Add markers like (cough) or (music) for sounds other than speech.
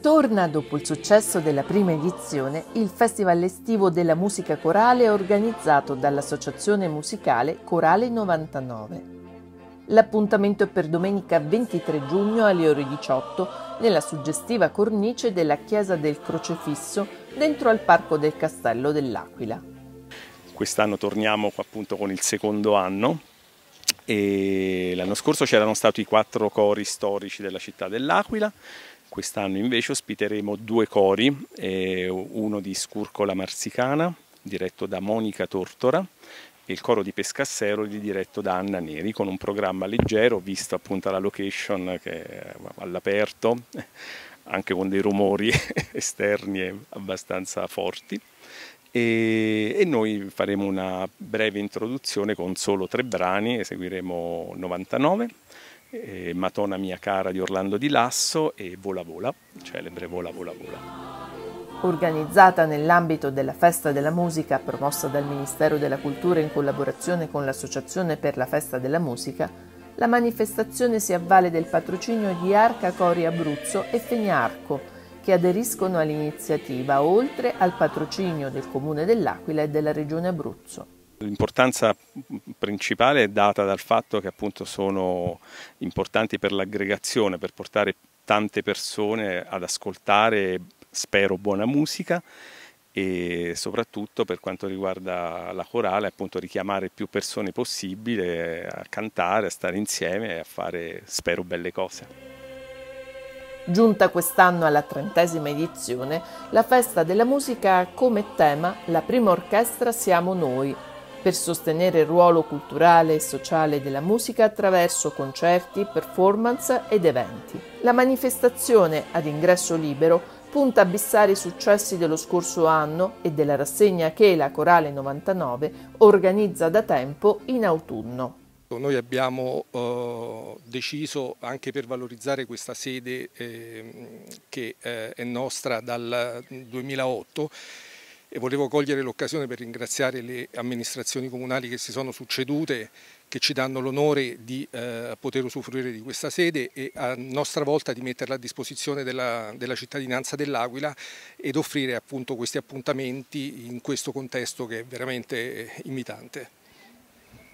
Torna dopo il successo della prima edizione il Festival estivo della musica corale organizzato dall'Associazione Musicale Corale 99. L'appuntamento è per domenica 23 giugno alle ore 18 nella suggestiva cornice della Chiesa del Crocefisso dentro al Parco del Castello dell'Aquila. Quest'anno torniamo appunto con il secondo anno e l'anno scorso c'erano stati i quattro cori storici della città dell'Aquila Quest'anno invece ospiteremo due cori, eh, uno di Scurcola Marsicana, diretto da Monica Tortora, e il coro di Pescassero diretto da Anna Neri, con un programma leggero, visto appunto la location che è all'aperto, anche con dei rumori (laughs) esterni abbastanza forti. E, e, noi faremo una breve introduzione con solo tre brani, eseguiremo 99 eh, Matona mia cara di Orlando di Lasso e Vola Vola, celebre Vola Vola Vola. Organizzata nell'ambito della Festa della Musica promossa dal Ministero della Cultura in collaborazione con l'Associazione per la Festa della Musica, la manifestazione si avvale del patrocinio di Arca Cori Abruzzo e Fegnarco, che aderiscono all'iniziativa, oltre al patrocinio del Comune dell'Aquila e della Regione Abruzzo. L'importanza principale è data dal fatto che appunto sono importanti per l'aggregazione, per portare tante persone ad ascoltare, spero, buona musica e soprattutto per quanto riguarda la corale appunto richiamare più persone possibile a cantare, a stare insieme e a fare, spero, belle cose. Giunta quest'anno alla trentesima edizione, la Festa della Musica ha come tema La prima orchestra siamo noi, per sostenere il ruolo culturale e sociale della musica attraverso concerti, performance ed eventi. La manifestazione ad ingresso libero punta a bissare i successi dello scorso anno e della rassegna che la Corale 99 organizza da tempo in autunno. Noi abbiamo eh, deciso anche per valorizzare questa sede eh, che eh, è nostra dal 2008 e volevo cogliere l'occasione per ringraziare le amministrazioni comunali che si sono succedute che ci danno l'onore di eh, poter usufruire di questa sede e a nostra volta di metterla a disposizione della, della cittadinanza dell'Aquila ed offrire appunto questi appuntamenti in questo contesto che è veramente imitante.